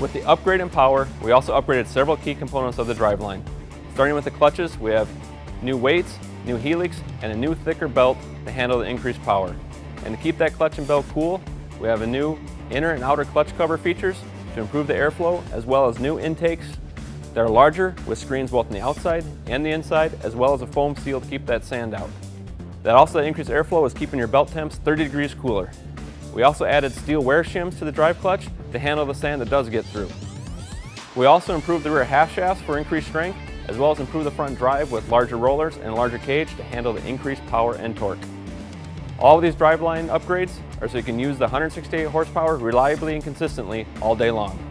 With the upgrade in power, we also upgraded several key components of the driveline. Starting with the clutches, we have new weights, new helix, and a new thicker belt to handle the increased power. And to keep that clutch and belt cool, we have a new inner and outer clutch cover features to improve the airflow, as well as new intakes that are larger with screens both on the outside and the inside, as well as a foam seal to keep that sand out. That also increased airflow is keeping your belt temps 30 degrees cooler. We also added steel wear shims to the drive clutch to handle the sand that does get through. We also improved the rear half shafts for increased strength, as well as improved the front drive with larger rollers and a larger cage to handle the increased power and torque. All of these driveline upgrades are so you can use the 168 horsepower reliably and consistently all day long.